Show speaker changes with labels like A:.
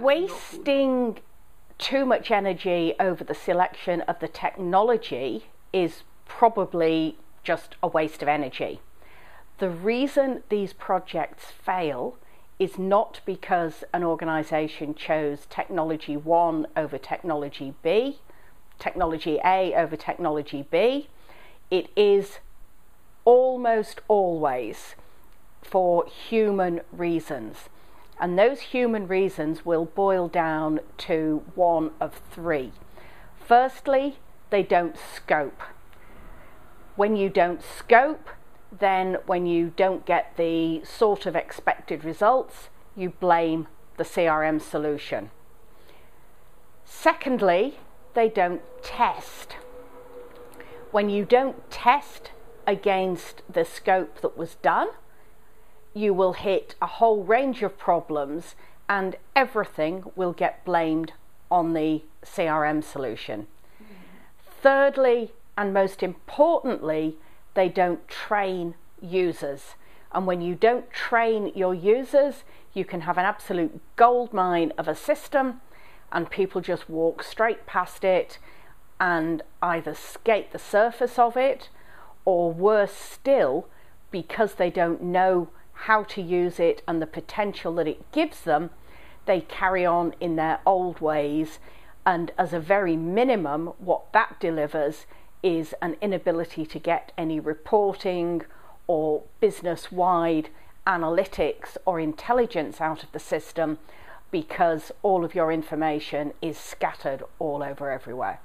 A: Wasting too much energy over the selection of the technology is probably just a waste of energy. The reason these projects fail is not because an organisation chose technology 1 over technology B, technology A over technology B. It is almost always for human reasons. And those human reasons will boil down to one of three. Firstly, they don't scope. When you don't scope, then when you don't get the sort of expected results, you blame the CRM solution. Secondly, they don't test. When you don't test against the scope that was done, you will hit a whole range of problems and everything will get blamed on the CRM solution. Mm-hmm. Thirdly, and most importantly, they don't train users. And when you don't train your users, you can have an absolute goldmine of a system and people just walk straight past it and either skate the surface of it or worse still, because they don't know how to use it and the potential that it gives them, they carry on in their old ways. And as a very minimum, what that delivers is an inability to get any reporting or business wide analytics or intelligence out of the system because all of your information is scattered all over everywhere.